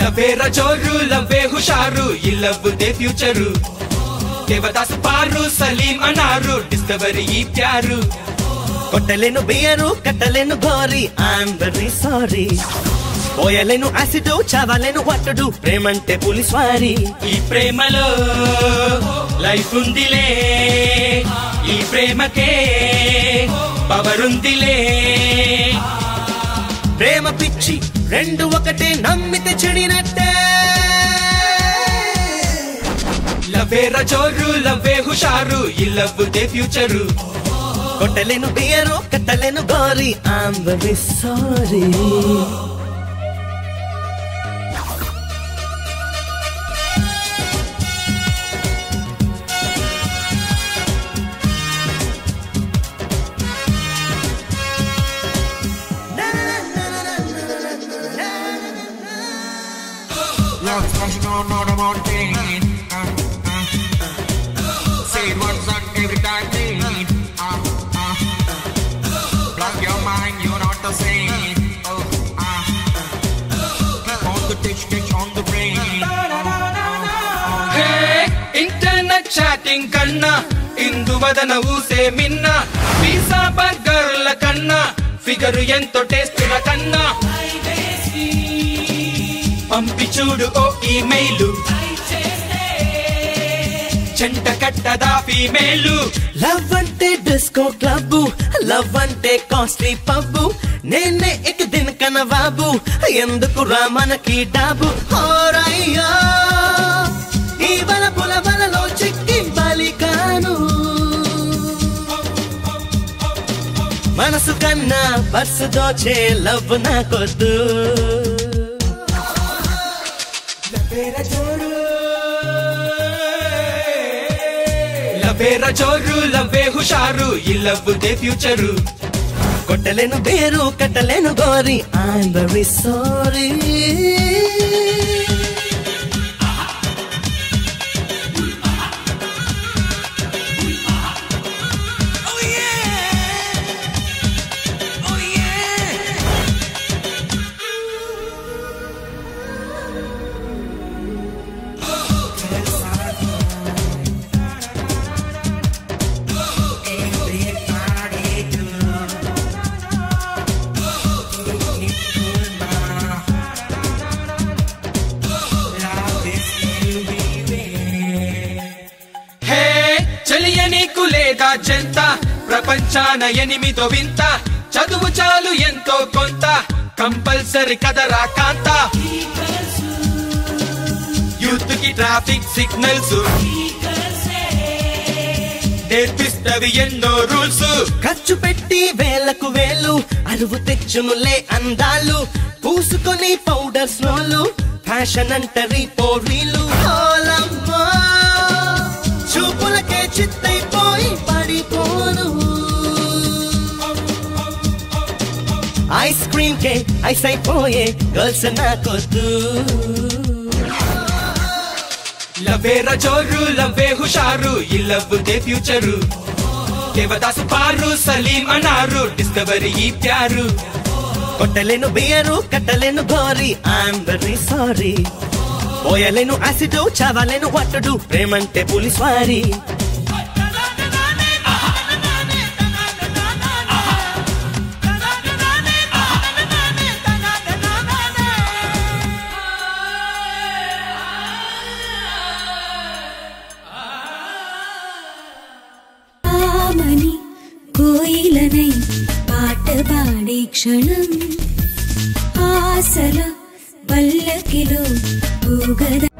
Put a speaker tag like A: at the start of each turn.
A: లవేర జోరు లవ్వే హుషారు ఈ లవ్ దే ఫ్యూచరు. దేవదాసు పారు సలీం అన్నారు డిస్కవరీ ఈ ప్యారు.
B: కొట్టలేను బియరు కట్టలేను గోరి ఐఎమ్ వెరీ సారీ పోయలేను యాసిడ్ చదవలేను వట్టుడు ప్రేమంటే పులిస్ వారి
A: ఈ ప్రేమలో లైఫ్ ఉందిలే ఈ ప్రేమకే పవరుందిలే
B: ప్రేమ పిచ్చి రెండు ఒకటే నమ్మితే చెడినట్టే.
A: లవేర రజోరు లవ్వే హుషారు ఈ లవ్ దే ఫ్యూచరు.
B: కొట్టలేను బియరు కట్టలేను gory. I'm sorry
C: out, smash it on, not about a thing. Uh, uh, uh. Say it once and every time thing. Uh, uh, uh. Block your mind, you're not the same. Oh, uh, uh. Keep on the ditch, ditch on the brain.
A: Hey, internet chatting करना, इंदु वदनवू से मिन्ना, pizza burger लकन्ना, figure यंतो taste लकन्ना. పంపి చూడు ఓ ఈమెయిల్. చెంట కట్టదా ఫీమేలు.
B: లవ్ అంటే డిస్కో క్లబ్ లవ్ అంటే కాస్ట్లీ పబ్బు నేనే ఇక దిన బాబు ఎందుకు రా మనకి డాబు? హోరయ్యా ఈ బల పుల బలలో చిక్కి బలికాను మనసు కన్నా బస్సు దోచే లవ్ నాకొద్దు.
A: లవేర జోరు లవ్వే హుషారు ఈ లవ్ దే ఫ్యూచరు.
B: కొట్టలేను బేరు కట్టలేను గోరి ఐఎమ్ వెరీ సారీ
A: నీకు లేదా చెంత? ప్రపంచాన ఎనిమిదో వింత? చదువు చాలు ఎంతో కొంత? కంపల్సరీ కదరా కాంత. యూత్కి ట్రాఫిక్ సిగ్నల్స్. నేర్పిస్తవి ఎన్నో రూల్స్.
B: ఖర్చు పెట్టి వేలకు వేలు అరువు తెచ్చునులే అందాలు. పూసుకొని పౌడర్ స్నోలు ఫ్యాషన్ అంటరి పోరీలు ఓలమ్మో, చూపులకే చిత్తైపోయి ఐస్ క్రీమ్ కే ఐస్ అయిపోయే గర్ల్స్ నాకొద్దు
A: లవేర జోరు లవ్వే హుషారు ఈ లవ్ దే ఫ్యూచరు. దేవదాసు పారు సలీం అన్నారు డిస్కవరీ ఈ ప్యారు.
B: కొట్టలేను బియరు కట్టలేను గోరి ఐఎమ్ వెరీ సారీ పోయలేను యాసిడ్ చావలేను వట్టుడు ప్రేమంటే పులిస్ వారి
D: క్షణం ఆసల పల్లకిలో ఊగద.